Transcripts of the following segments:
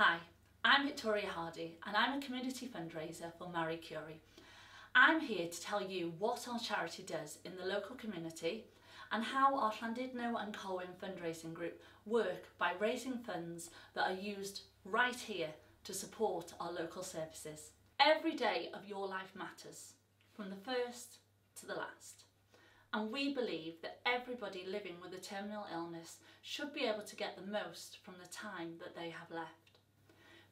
Hi, I'm Victoria Hardy and I'm a community fundraiser for Marie Curie. I'm here to tell you what our charity does in the local community and how our Llandudno and Colwyn fundraising group work by raising funds that are used right here to support our local services. Every day of your life matters, from the first to the last. And we believe that everybody living with a terminal illness should be able to get the most from the time that they have left.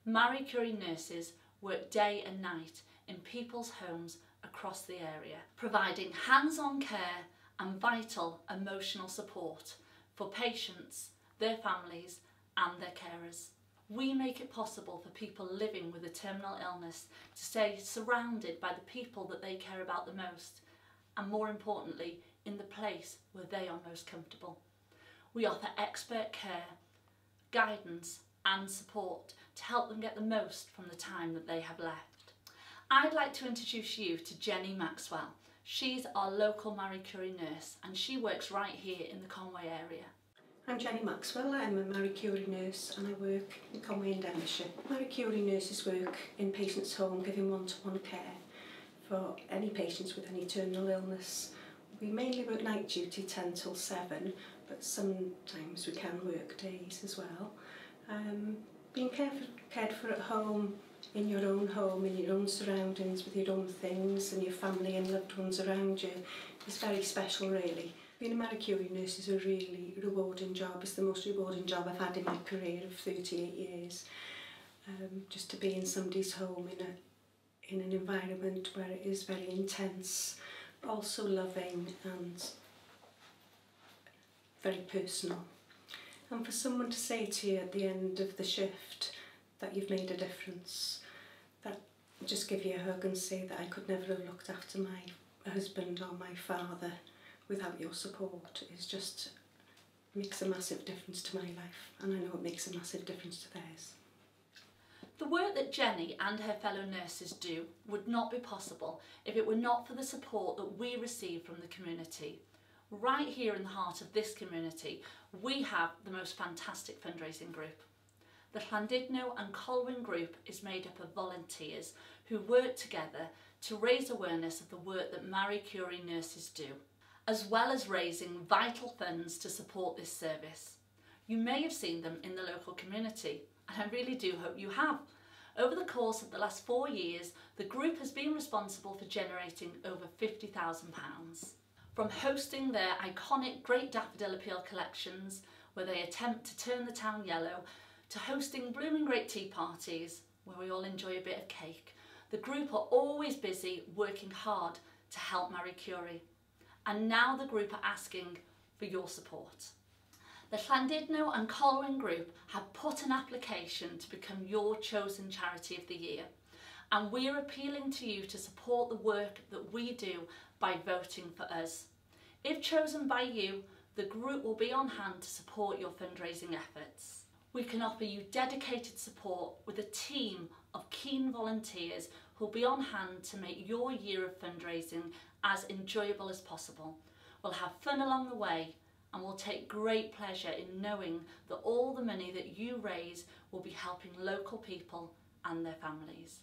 Marie Curie nurses work day and night in people's homes across the area, providing hands-on care and vital emotional support for patients, their families and their carers. We make it possible for people living with a terminal illness to stay surrounded by the people that they care about the most and more importantly, in the place where they are most comfortable. We offer expert care, guidance and support to help them get the most from the time that they have left. I'd like to introduce you to Jenny Maxwell. She's our local Marie Curie nurse and she works right here in the Conway area. I'm Jenny Maxwell, I'm a Marie Curie nurse and I work in Conway and Denbighshire. Marie Curie nurses work in patients' home giving one-to-one -one care for any patients with any terminal illness. We mainly work night duty 10 till 7, but sometimes we can work days as well. Um, being cared for, cared for at home, in your own home, in your own surroundings, with your own things and your family and loved ones around you is very special really. Being a manicure nurse is a really rewarding job. It's the most rewarding job I've had in my career of 38 years. Um, just to be in somebody's home in a in an environment where it is very intense, but also loving and very personal. And for someone to say to you at the end of the shift that you've made a difference, that just give you a hug and say that I could never have looked after my husband or my father without your support is just makes a massive difference to my life and I know it makes a massive difference to theirs. The work that Jenny and her fellow nurses do would not be possible if it were not for the support that we receive from the community. Right here in the heart of this community, we have the most fantastic fundraising group. The Llandudno and Colwyn group is made up of volunteers who work together to raise awareness of the work that Marie Curie nurses do, as well as raising vital funds to support this service. You may have seen them in the local community and I really do hope you have. Over the course of the last four years, the group has been responsible for generating over £50,000. From hosting their iconic Great Daffodil Appeal collections, where they attempt to turn the town yellow, to hosting Blooming Great Tea parties, where we all enjoy a bit of cake, the group are always busy working hard to help Marie Curie. And now the group are asking for your support. The Llandudno and Colwyn Group have put an application to become your chosen charity of the year and we are appealing to you to support the work that we do by voting for us. If chosen by you, the group will be on hand to support your fundraising efforts. We can offer you dedicated support with a team of keen volunteers who'll be on hand to make your year of fundraising as enjoyable as possible. We'll have fun along the way and we'll take great pleasure in knowing that all the money that you raise will be helping local people and their families.